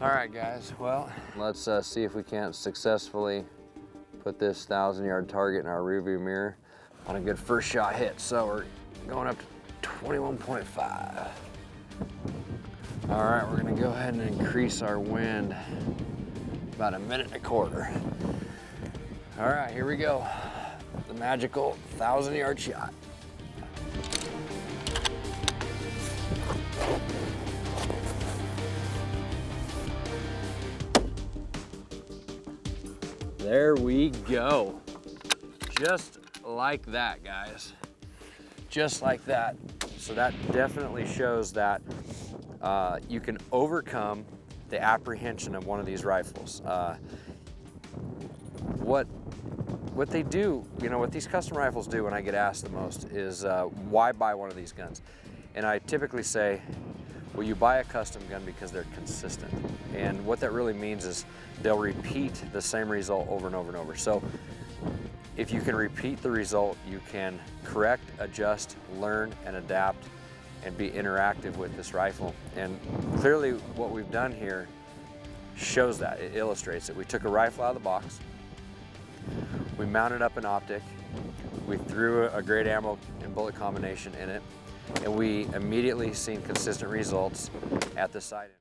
All right, guys, well, let's uh, see if we can't successfully put this 1,000 yard target in our rearview mirror on a good first shot hit. So we're going up to 21.5. All right, we're gonna go ahead and increase our wind about a minute and a quarter. All right, here we go. The magical 1,000 yard shot. There we go. Just like that, guys. Just like that. So that definitely shows that uh, you can overcome the apprehension of one of these rifles. Uh, what what they do, you know, what these custom rifles do when I get asked the most is uh, why buy one of these guns? And I typically say, well, you buy a custom gun because they're consistent. And what that really means is they'll repeat the same result over and over and over. So if you can repeat the result, you can correct, adjust, learn, and adapt and be interactive with this rifle. And clearly what we've done here shows that, it illustrates it. We took a rifle out of the box, we mounted up an optic, we threw a great ammo and bullet combination in it, and we immediately seen consistent results at the sight.